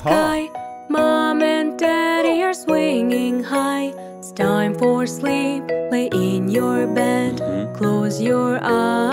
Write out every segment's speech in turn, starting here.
sky. Mom and daddy are swinging high. It's time for sleep. Lay in your bed. Mm-hmm. Close your eyes.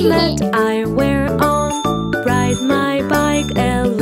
Helmet I wear on. Ride my bike a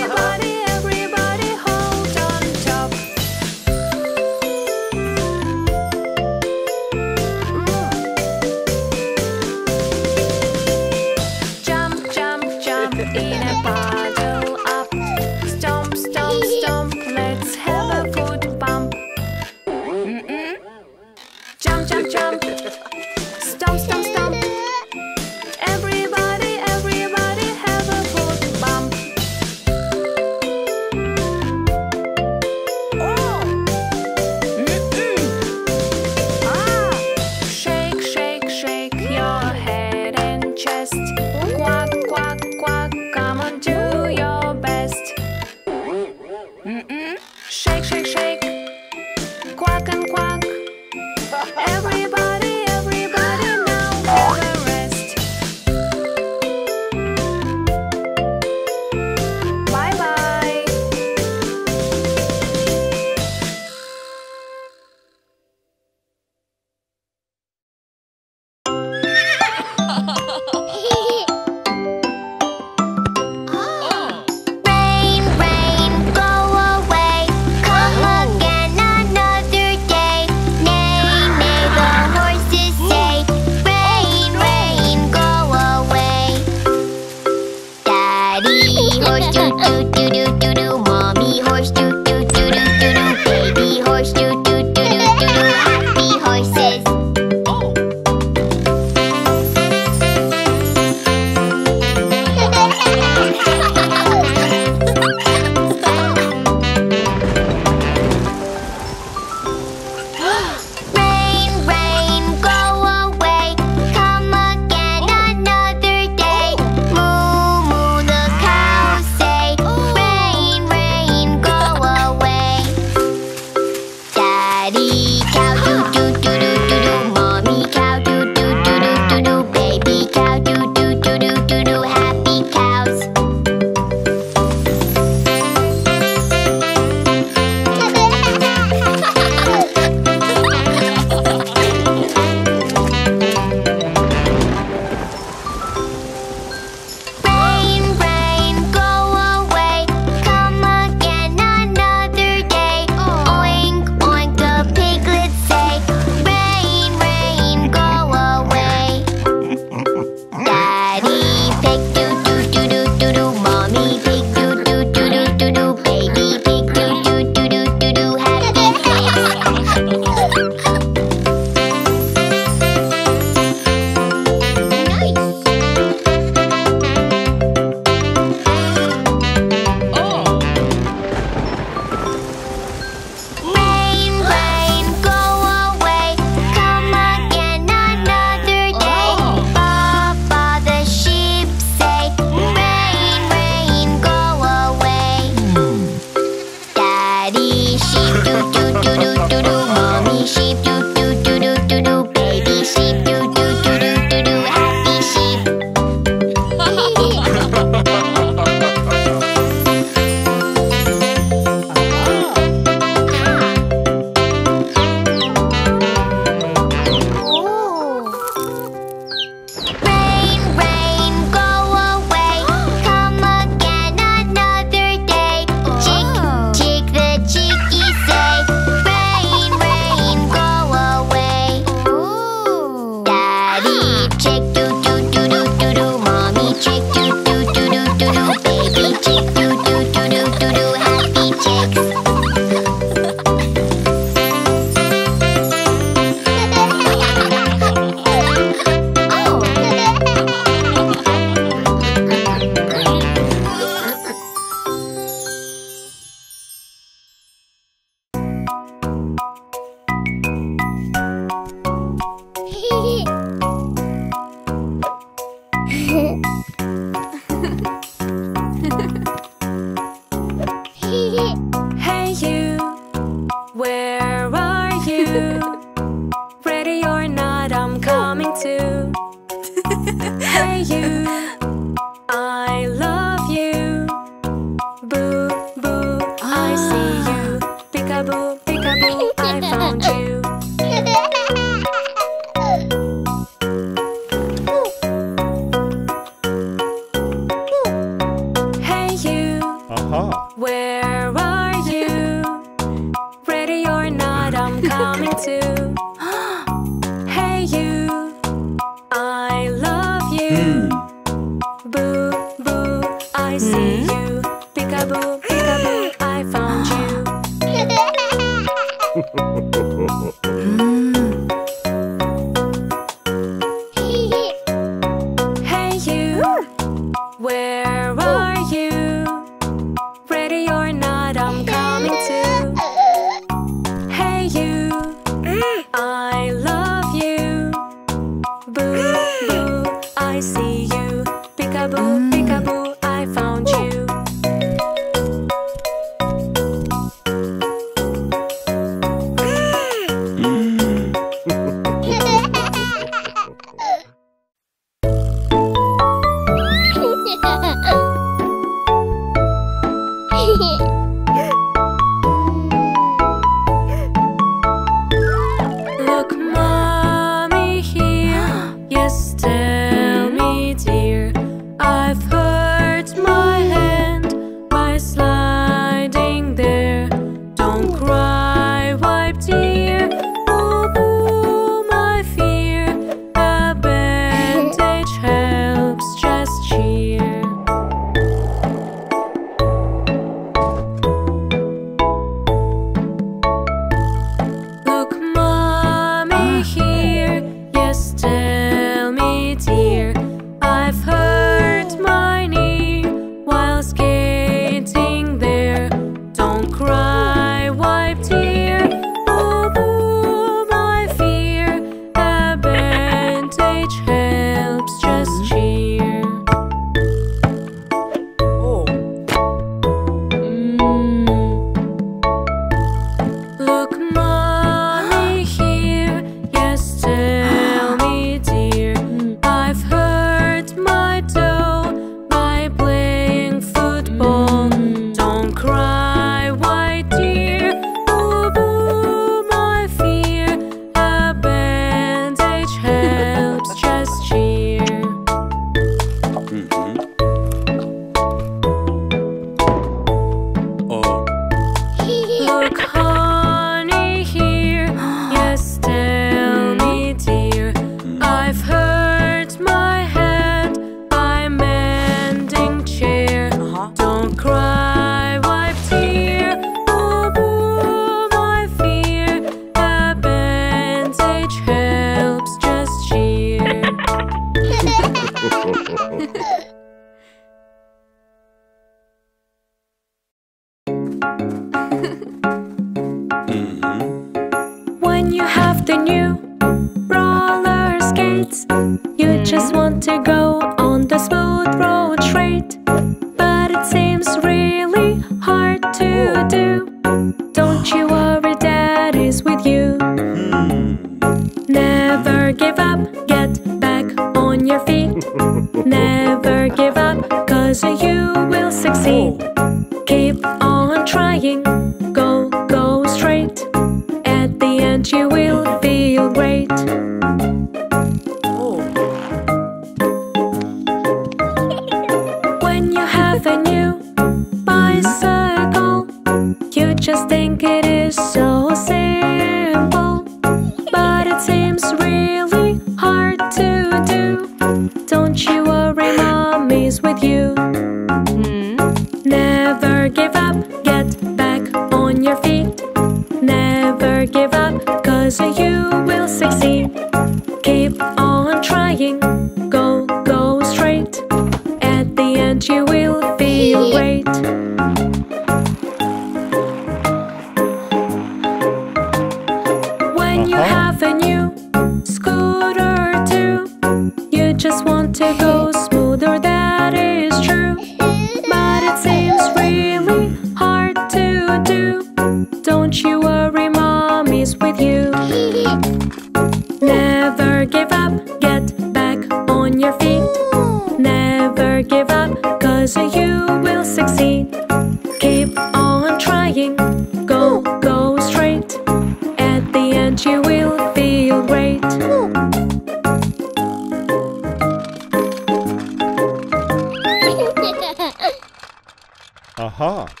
Aha.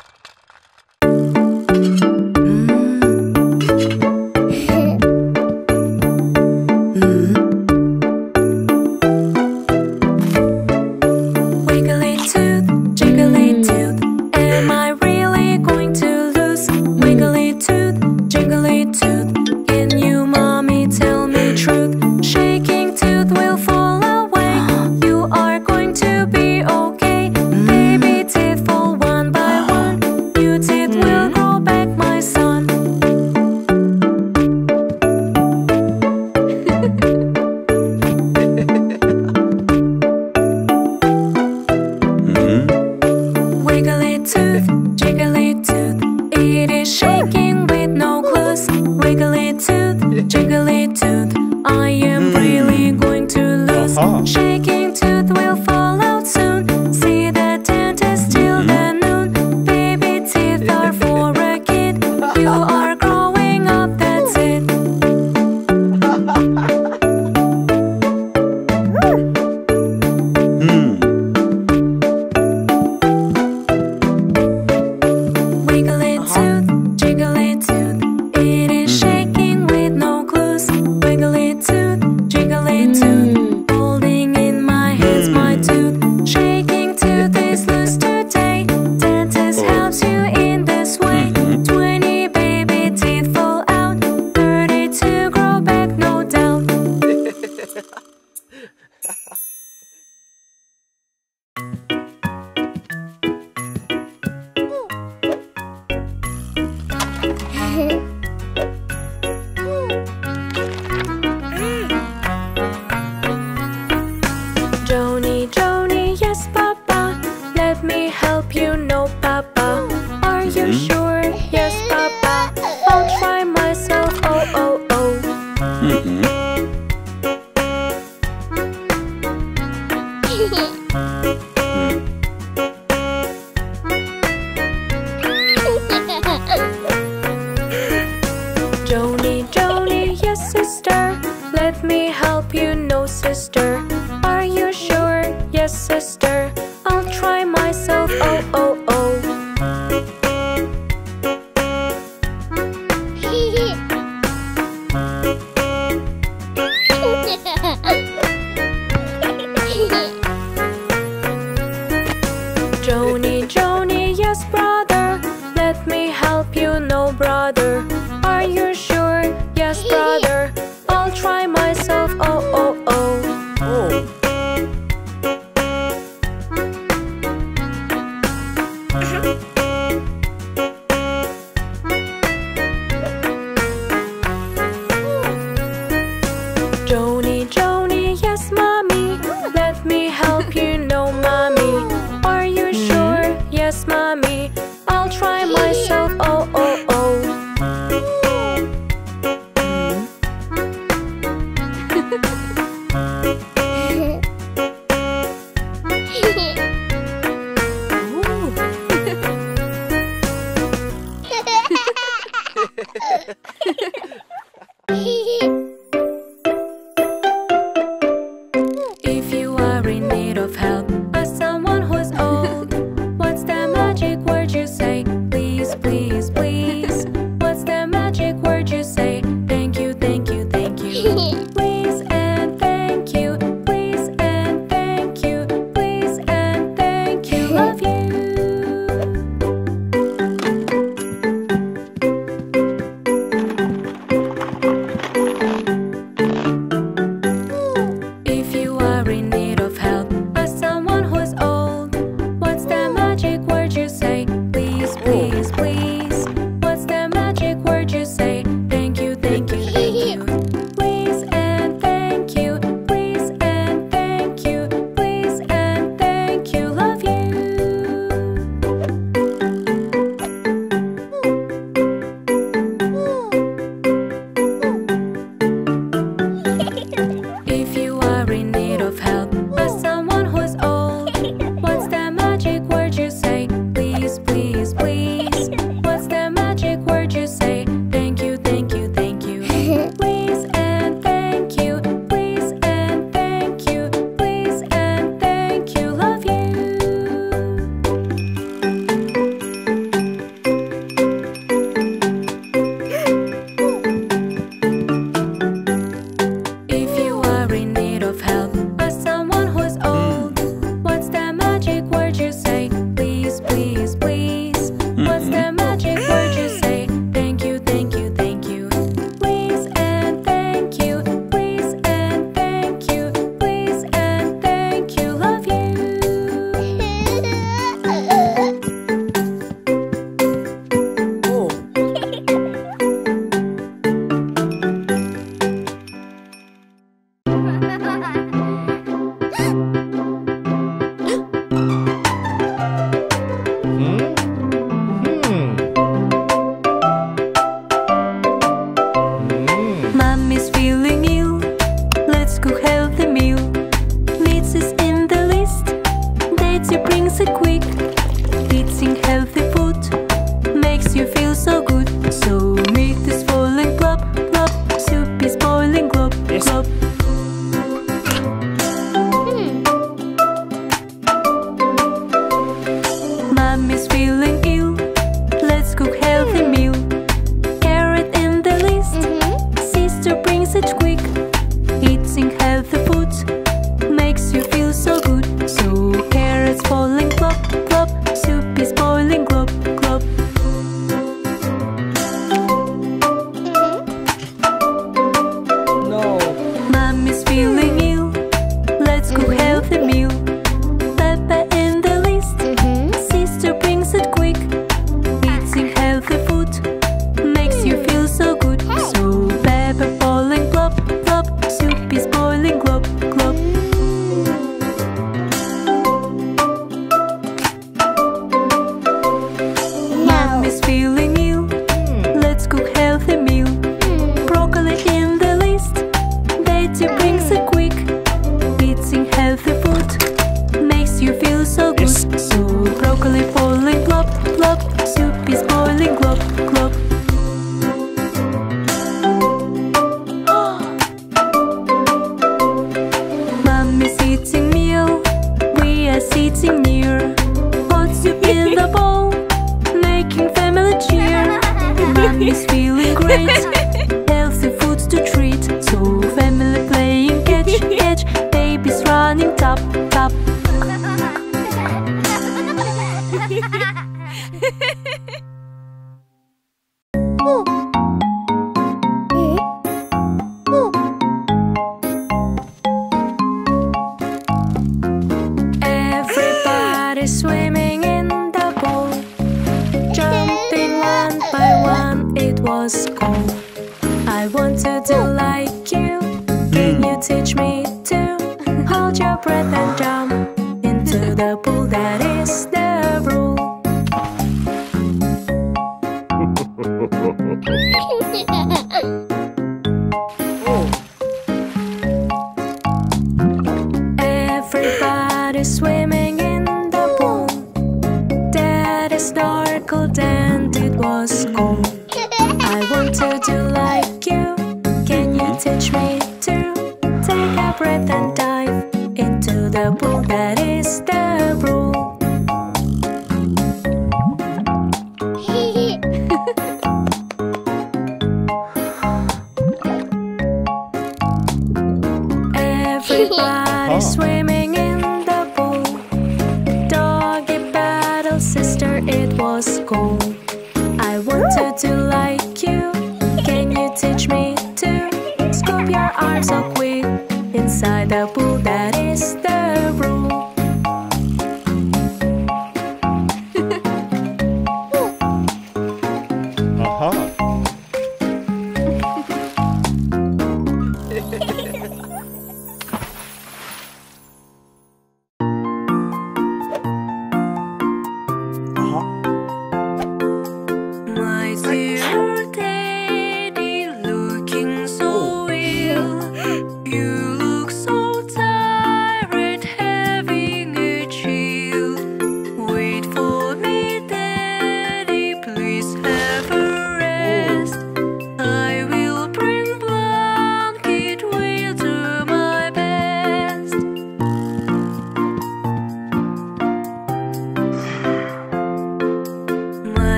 Mommy's feeling great.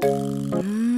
fun.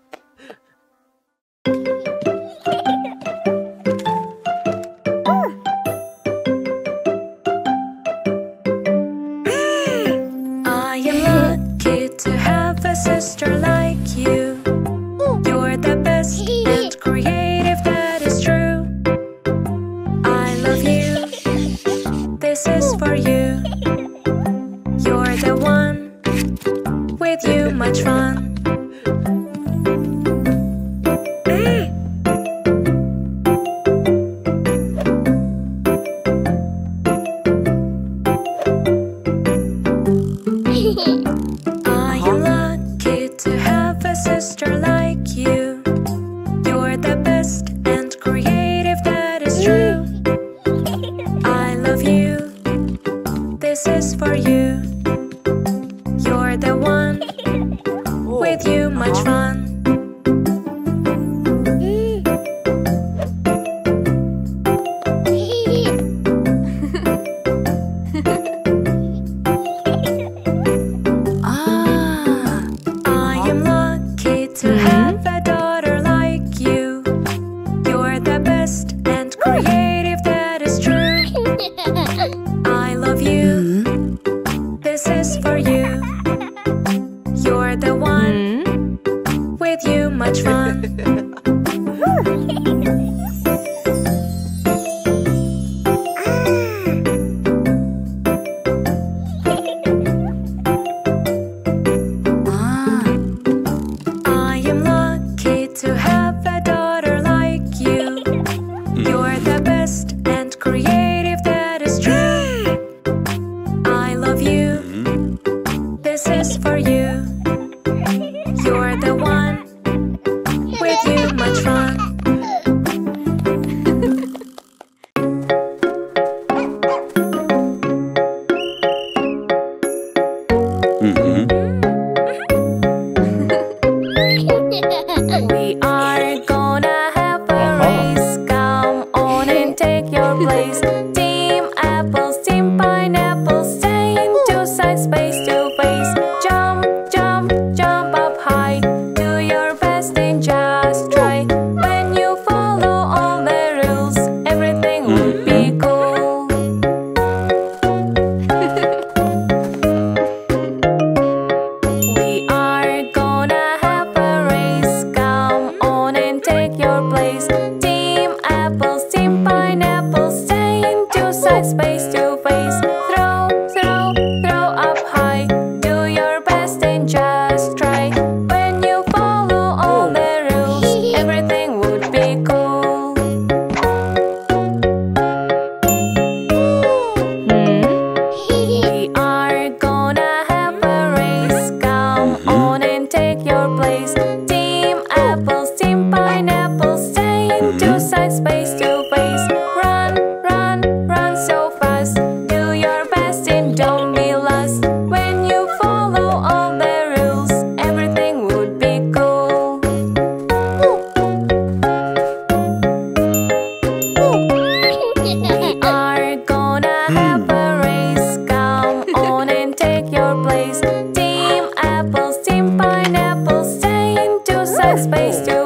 face to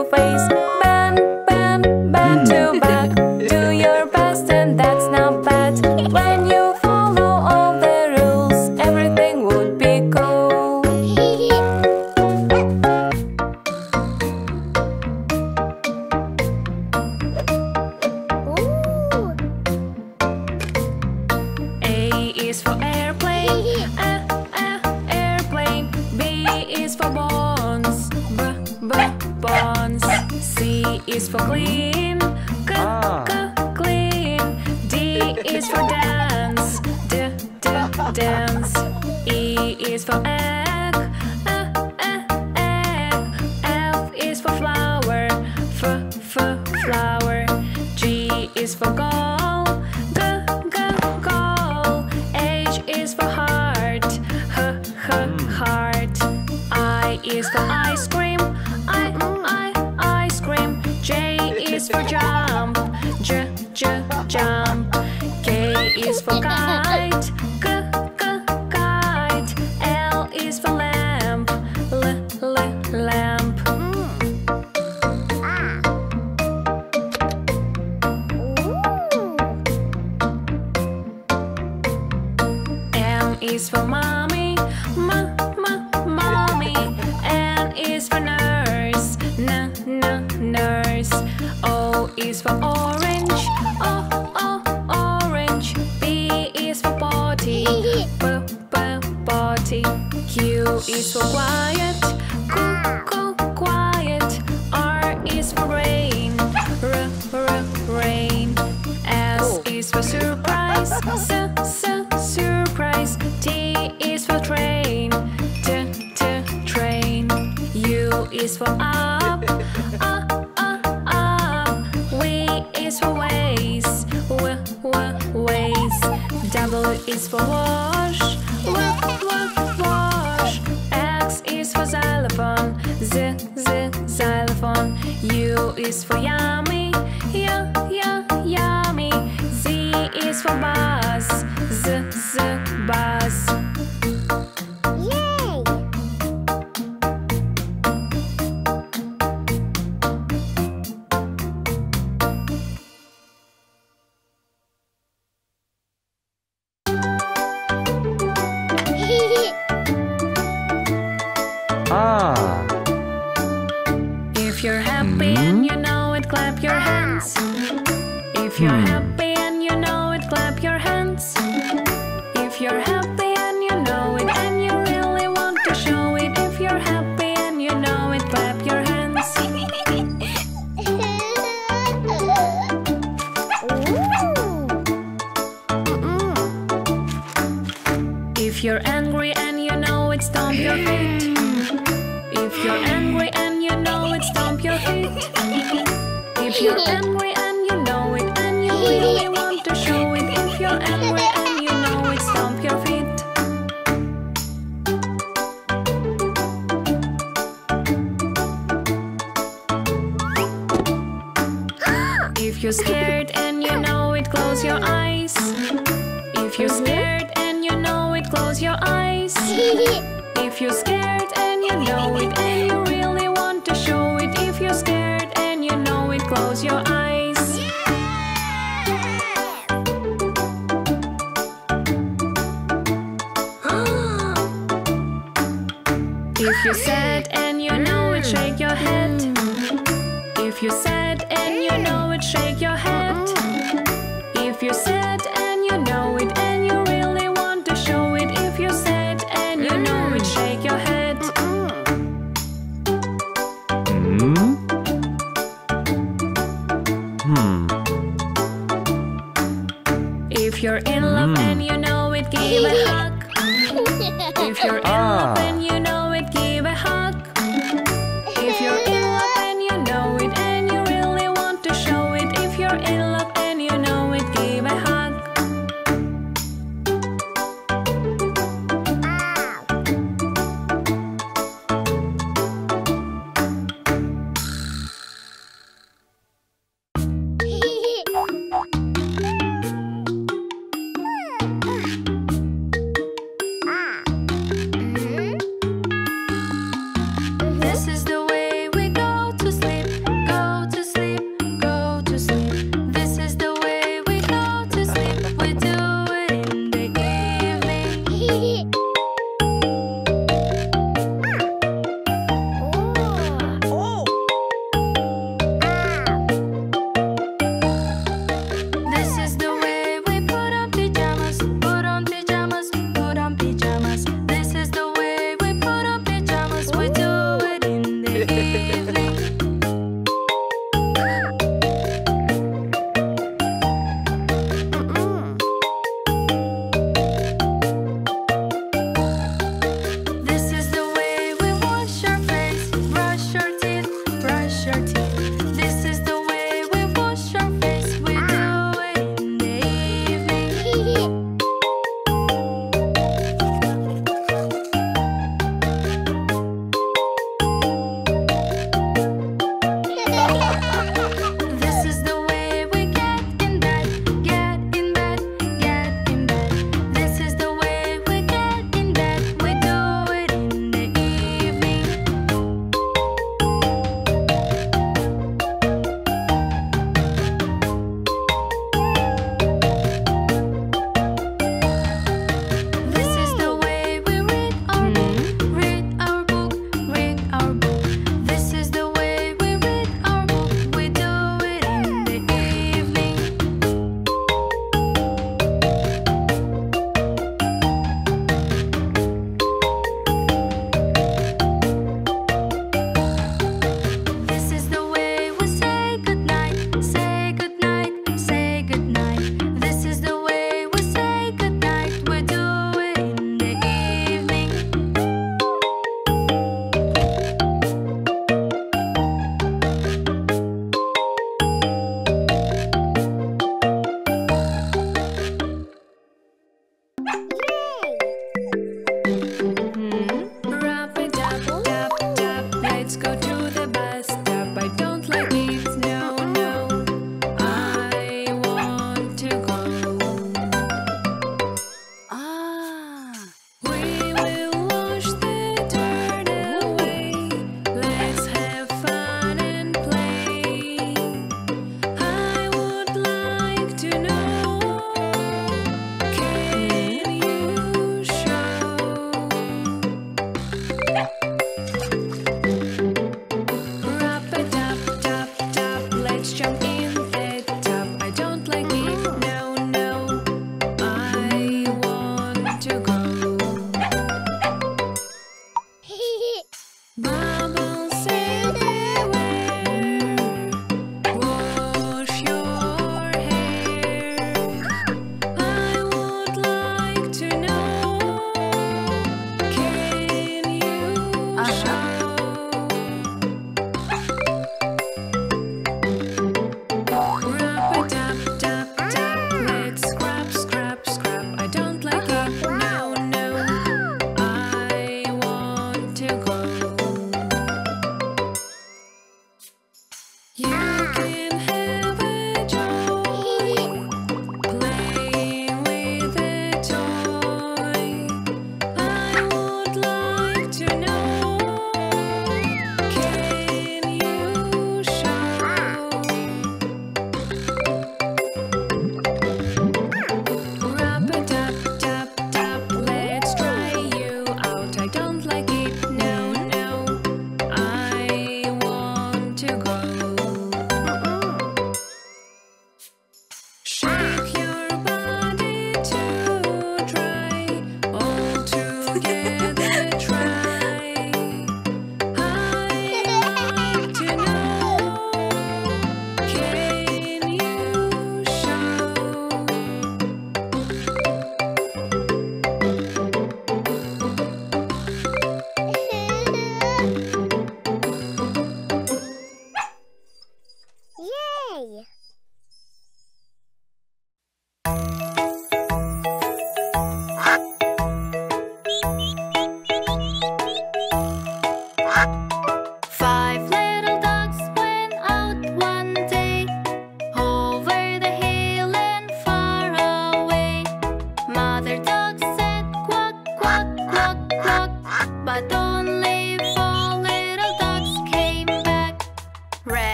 you know